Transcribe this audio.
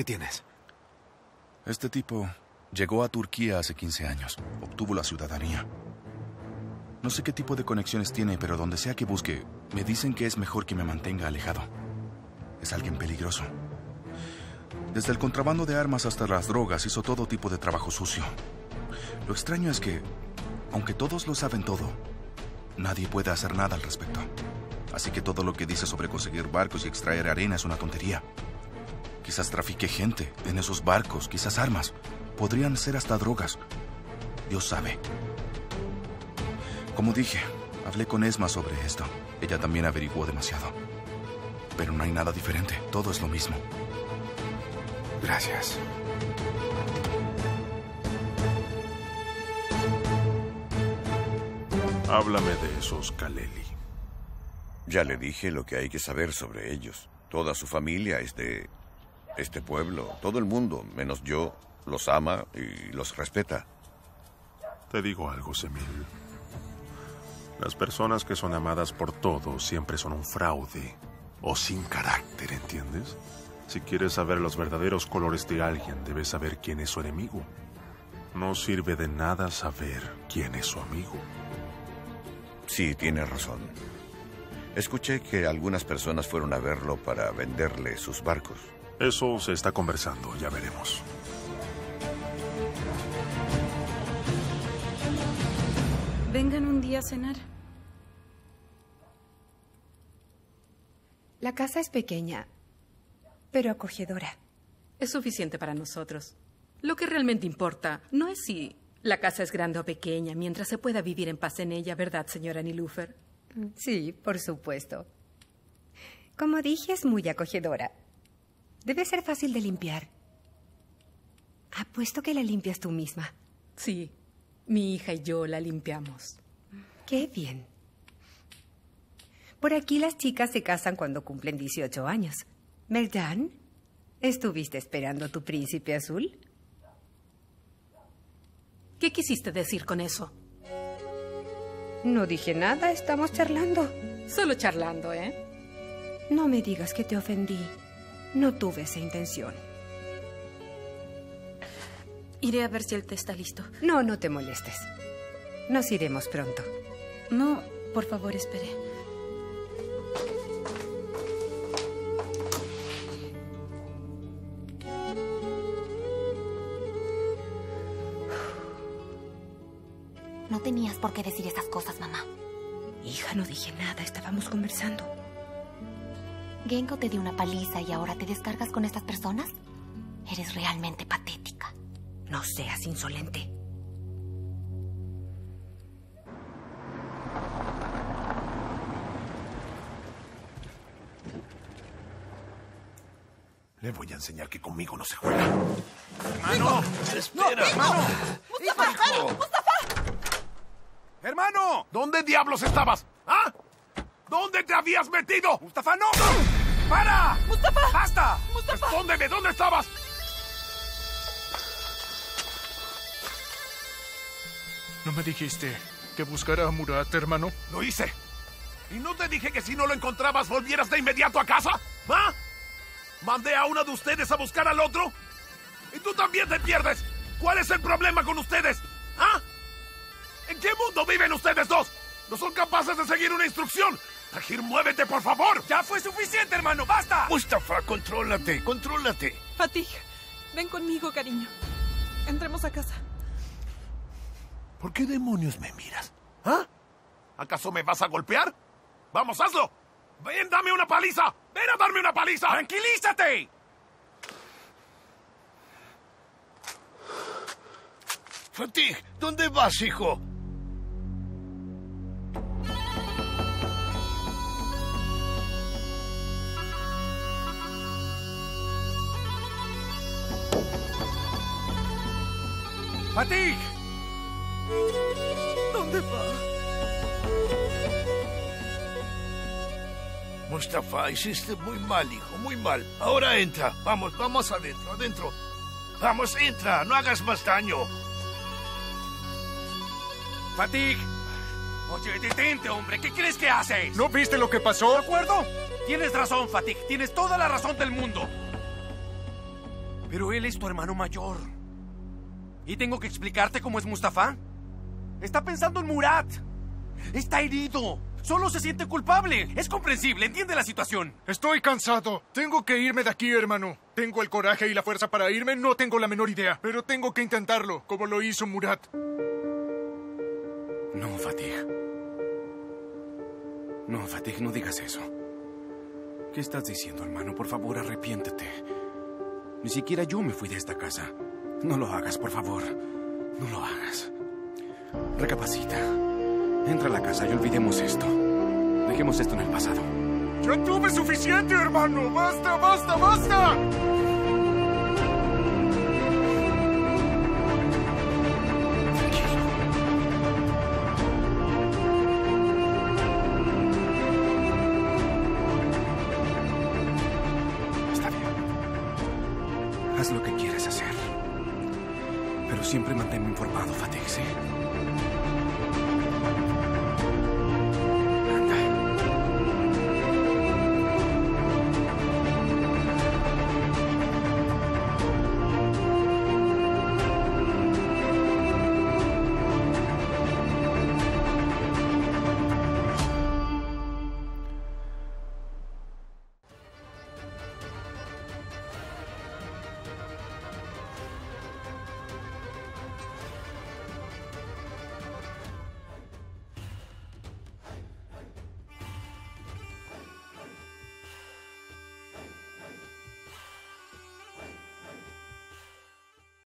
¿Qué tienes? Este tipo llegó a Turquía hace 15 años. Obtuvo la ciudadanía. No sé qué tipo de conexiones tiene, pero donde sea que busque, me dicen que es mejor que me mantenga alejado. Es alguien peligroso. Desde el contrabando de armas hasta las drogas, hizo todo tipo de trabajo sucio. Lo extraño es que, aunque todos lo saben todo, nadie puede hacer nada al respecto. Así que todo lo que dice sobre conseguir barcos y extraer arena es una tontería. Quizás trafique gente en esos barcos, quizás armas. Podrían ser hasta drogas. Dios sabe. Como dije, hablé con Esma sobre esto. Ella también averiguó demasiado. Pero no hay nada diferente. Todo es lo mismo. Gracias. Háblame de esos Kaleli. Ya le dije lo que hay que saber sobre ellos. Toda su familia es de este pueblo. Todo el mundo, menos yo, los ama y los respeta. Te digo algo, Semil. Las personas que son amadas por todos siempre son un fraude o sin carácter, ¿entiendes? Si quieres saber los verdaderos colores de alguien, debes saber quién es su enemigo. No sirve de nada saber quién es su amigo. Sí, tiene razón. Escuché que algunas personas fueron a verlo para venderle sus barcos. Eso se está conversando, ya veremos. Vengan un día a cenar. La casa es pequeña, pero acogedora. Es suficiente para nosotros. Lo que realmente importa no es si la casa es grande o pequeña, mientras se pueda vivir en paz en ella, ¿verdad, señora Nilufer? Sí, por supuesto. Como dije, es muy acogedora. Debe ser fácil de limpiar. Apuesto que la limpias tú misma. Sí, mi hija y yo la limpiamos. Qué bien. Por aquí las chicas se casan cuando cumplen 18 años. ¿Verdad? ¿Estuviste esperando a tu príncipe azul? ¿Qué quisiste decir con eso? No dije nada, estamos charlando. Solo charlando, ¿eh? No me digas que te ofendí. No tuve esa intención. Iré a ver si el té está listo. No, no te molestes. Nos iremos pronto. No, por favor, espere. No tenías por qué decir esas cosas, mamá. Hija, no dije nada, estábamos conversando. Genko te dio una paliza y ahora te descargas con estas personas. Eres realmente patética. No seas insolente. Le voy a enseñar que conmigo no se juega. ¡Hermano! ¡Espera! ¡Hermano! ¡Mustafa! ¡Mustafa! ¡Hermano! ¿Dónde diablos estabas? ¿Ah? ¿Dónde te habías metido? ¡Mustafa, no! ¡Para! ¡Mustafa! ¡Basta! ¡Mustafa! ¡Respóndeme! ¿Dónde estabas? ¿No me dijiste que buscara a Murat, hermano? Lo hice. ¿Y no te dije que si no lo encontrabas volvieras de inmediato a casa? ¿Ah? ¿Mandé a uno de ustedes a buscar al otro? ¿Y tú también te pierdes? ¿Cuál es el problema con ustedes? ¿Ah? ¿En qué mundo viven ustedes dos? ¿No son capaces de seguir una instrucción? Tajir, muévete, por favor. ¡Ya fue suficiente, hermano! ¡Basta! Mustafa, contrólate, contrólate. Fatih, ven conmigo, cariño. Entremos a casa. ¿Por qué demonios me miras? ¿Ah? ¿Acaso me vas a golpear? Vamos, hazlo. Ven, dame una paliza. Ven a darme una paliza. ¡Tranquilízate! Fatih, ¿dónde vas, hijo? ¡Fatih! ¿Dónde va? Mustafa, hiciste muy mal, hijo, muy mal. Ahora entra. Vamos, vamos adentro, adentro. Vamos, entra. No hagas más daño. ¡Fatih! Oye, detente, hombre. ¿Qué crees que haces? ¿No viste lo que pasó? ¿De acuerdo? Tienes razón, Fatih. Tienes toda la razón del mundo. Pero él es tu hermano mayor. ¿Y tengo que explicarte cómo es Mustafa? Está pensando en Murat. Está herido. Solo se siente culpable. Es comprensible. Entiende la situación. Estoy cansado. Tengo que irme de aquí, hermano. Tengo el coraje y la fuerza para irme. No tengo la menor idea. Pero tengo que intentarlo, como lo hizo Murat. No, Fatih. No, Fatih, no digas eso. ¿Qué estás diciendo, hermano? Por favor, arrepiéntete. Ni siquiera yo me fui de esta casa. No lo hagas, por favor. No lo hagas. Recapacita. Entra a la casa y olvidemos esto. Dejemos esto en el pasado. Yo tuve suficiente, hermano. Basta, basta, basta. Está bien. Haz lo que quieras hacer. Pero siempre manténme informado, Fatih.